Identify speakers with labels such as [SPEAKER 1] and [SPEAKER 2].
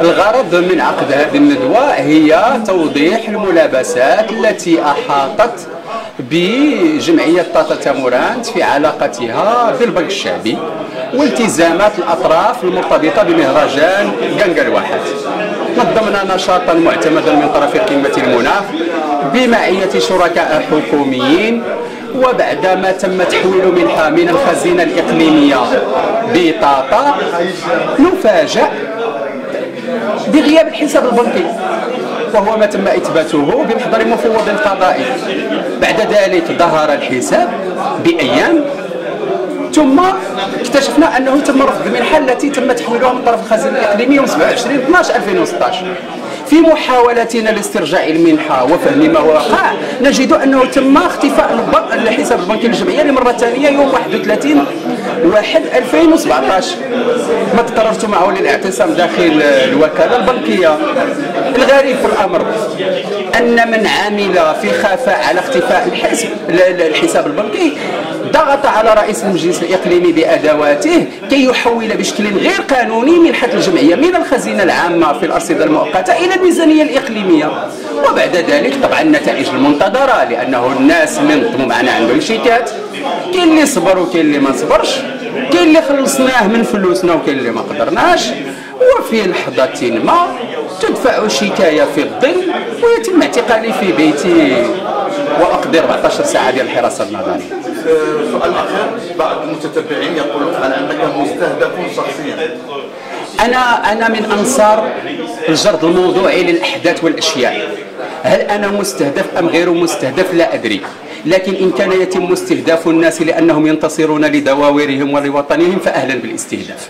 [SPEAKER 1] الغرض من عقد هذه الندوة هي توضيح الملابسات التي أحاطت بجمعية طاطا تامورانت في علاقتها بالبنك الشعبي والتزامات الأطراف المرتبطة بمهرجان جنجا الواحد نظمنا نشاطا معتمدا من طرف قمة المناخ بمعية شركاء حكوميين وبعدما تم تحويل منها من الخزينة الإقليمية بطاطا نفاجأ بغياب الحساب البنكي. وهو ما تم إثباته بمحضر مفوض قضائي بعد ذلك ظهر الحساب بأيام ثم اكتشفنا أنه تم رفض المنحة التي تم تحويلها من طرف الخزينه الاقليميه يوم 27 12 2016 في محاولتنا لاسترجاع المنحة وفهم ما وقع نجد أنه تم اختفاء الحساب البنكي للجمعية لمرة ثانية يوم 31 واحد 2017 ما تقررت معه للاعتصام داخل الوكالة البنكية. الغريب في الأمر أن من عمل في خفاء على اختفاء الحسب الحساب البنكي ضغط على رئيس المجلس الإقليمي بأدواته كي يحول بشكل غير قانوني منحة الجمعية من الخزينة العامة في الأرصدة المؤقتة إلى الميزانية الإقليمية. وبعد ذلك طبعا النتائج المنتظرة لأنه الناس نظموا معنا عندهم شيكات كاين اللي صبر وكاين اللي ما صبرش. كاين اللي خلصناه من فلوسنا وكاين اللي ما قدرناش. وفي لحظة ما تدفع شكاية في الظل ويتم اعتقالي في بيتي. وأقضي 14 ساعة ديال الحراسة النظرية.
[SPEAKER 2] السؤال الاخير بعض المتتبعين يقولون على انك مستهدف شخصيا
[SPEAKER 1] أنا أنا من أنصار الجرد الموضوعي للأحداث والأشياء. هل أنا مستهدف أم غير مستهدف؟ لا أدري. لكن إن كان يتم استهداف الناس لأنهم ينتصرون لدواويرهم ولوطنهم فأهلا بالإستهداف.